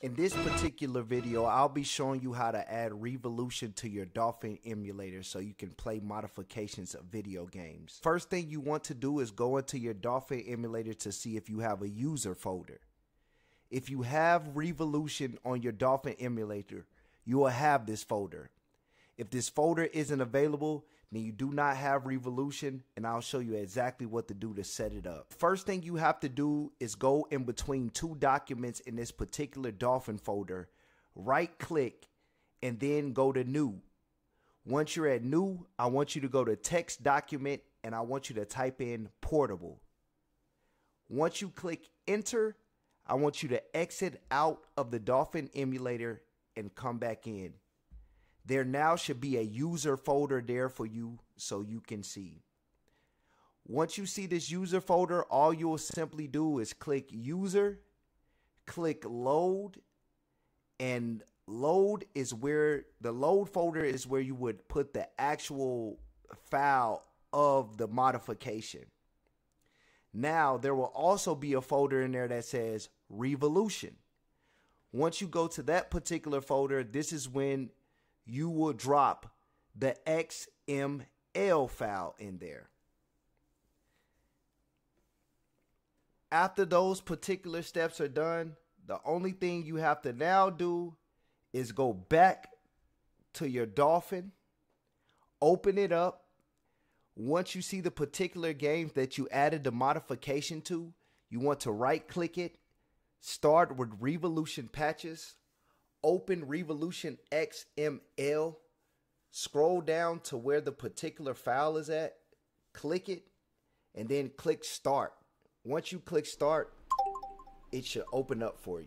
In this particular video, I'll be showing you how to add Riivolution to your Dolphin emulator so you can play modifications of video games. First thing you want to do is go into your Dolphin emulator to see if you have a user folder. If you have Riivolution on your Dolphin emulator, you will have this folder. If this folder isn't available, then you do not have Riivolution, and I'll show you exactly what to do to set it up. First thing you have to do is go in between two documents in this particular Dolphin folder, right click, and then go to New. Once you're at New, I want you to go to Text Document, and I want you to type in Portable. Once you click Enter, I want you to exit out of the Dolphin emulator and come back in there now should be a user folder there for you so you can see. Once you see this user folder, all you'll simply do is click user, click load, and load is where the load folder is where you would put the actual file of the modification. Now, there will also be a folder in there that says Riivolution. Once you go to that particular folder, this is when you will drop the XML file in there. After those particular steps are done, the only thing you have to now do is go back to your Dolphin, open it up. Once you see the particular games that you added the modification to, you want to right click it, start with Riivolution patches, open Riivolution XML, scroll down to where the particular file is at, click it, and then click start. Once you click start, it should open up for you.